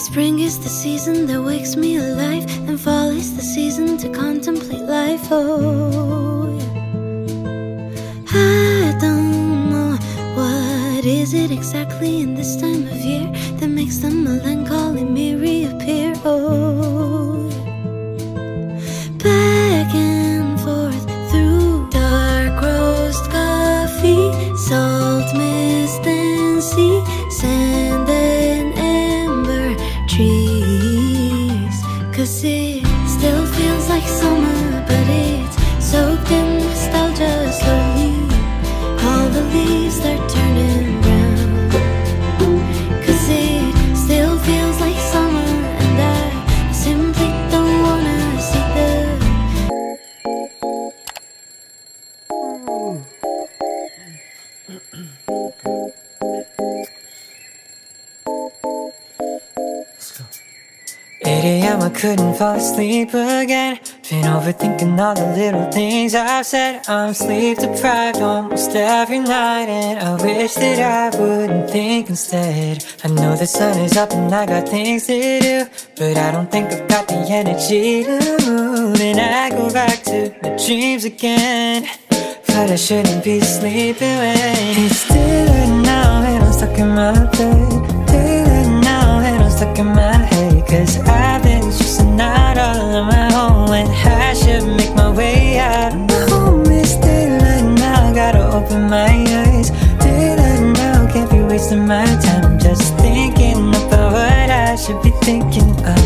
Spring is the season that wakes me alive, and fall is the season to contemplate life. Oh, yeah. I don't know what is it exactly in this time of year that makes the melancholy me reappear. Oh, It still feels like summer, but it's soaked in nostalgia slowly. All the leaves they're turning brown. Cause it still feels like summer, and I simply don't wanna see couldn't fall asleep again. Been overthinking all the little things I've said. I'm sleep deprived almost every night, and I wish that I wouldn't think instead. I know the sun is up and I got things to do, but I don't think I've got the energy to move. And I go back to my dreams again. But I shouldn't be sleeping when it's daylight now and I'm stuck in my bed. Daylight now and I'm stuck in my head. Cause I've should make my way out. Home is daylight now, gotta open my eyes. Daylight now, can't be wasting my time. I'm just thinking about what I should be thinking of.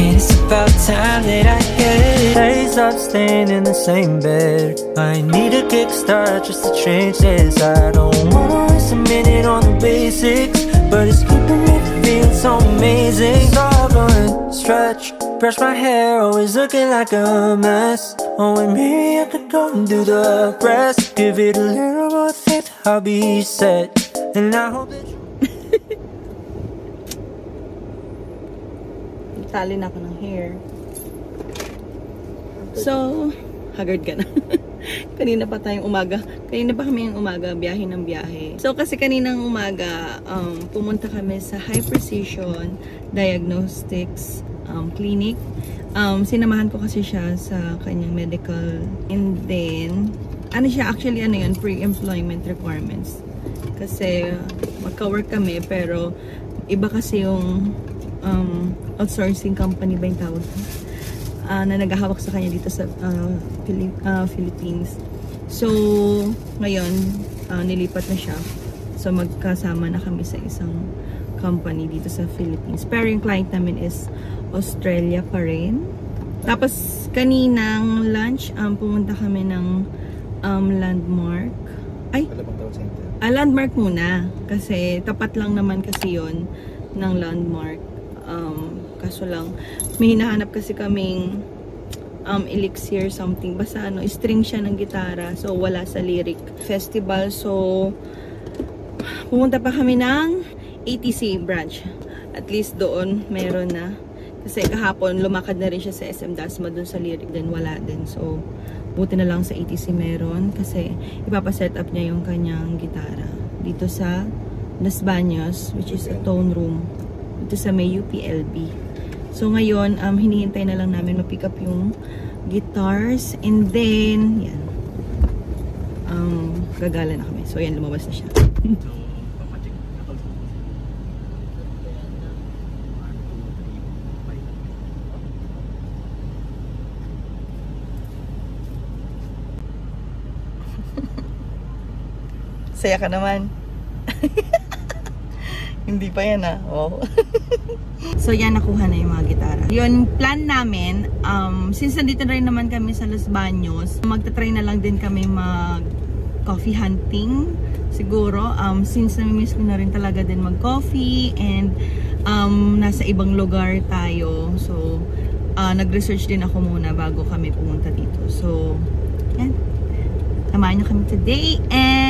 And it's about time that I get Days up staying in the same bed I need a kickstart just to change this I don't wanna waste a minute on the basics But it's keeping me feeling so amazing Stop stretch, brush my hair Always looking like a mess Oh, and maybe I could go and do the rest Give it a little more faith, I'll be set And I hope that you Tali na ako ng hair. So, haggard ka na. kanina pa tayong umaga. Kanina pa kami yung umaga, biyahe ng biyahe. So, kasi kaninang umaga, um, pumunta kami sa High Precision Diagnostics um, Clinic. Um, sinamahan ko kasi siya sa kanyang medical. And then, ano siya, actually, ano yun, pre-employment requirements. Kasi, magka-work kami, pero iba kasi yung um, outsourcing company ba yung tawag? Ah, na naghahawak sa kanya dito sa ah, Pili- ah, Philippines. So, ngayon, ah, nilipat na siya. So, magkasama na kami sa isang company dito sa Philippines. Pero yung client namin is Australia pa rin. Tapos, kaninang lunch, um, pumunta kami ng um, landmark. Ay, Ah, landmark muna. Kasi tapat lang naman kasi yon ng landmark. Um, kaso lang, may hinahanap kasi kaming um, elixir something. Basta ano, string siya ng gitara. So, wala sa lyric festival. So, pumunta pa kami ng ATC branch. At least doon, meron na. Kasi kahapon, lumakad na rin siya sa SM Dasma dun sa lyric din, wala din. So, buti na lang sa ATC meron kasi ipapaset up niya yung kanyang gitara dito sa Las Baños, which is a tone room dito sa may UPLB. So, ngayon, um, hinihintay na lang namin ma-pick up yung guitars and then, yan. Um, gagala na kami. So, yan, lumabas na siya. Saya ka naman. Hindi pa yan ah. Wow. so yan, nakuha na yung mga gitara. Yun, plan namin, um, since nandito na rin naman kami sa Los Baños, magta-try na lang din kami mag coffee hunting siguro. Um, since namimiss ko na rin talaga din mag-coffee and um, nasa ibang lugar tayo. So, uh, nag-research din ako muna bago kami pumunta dito. So, yan. Samahan nyo kami today and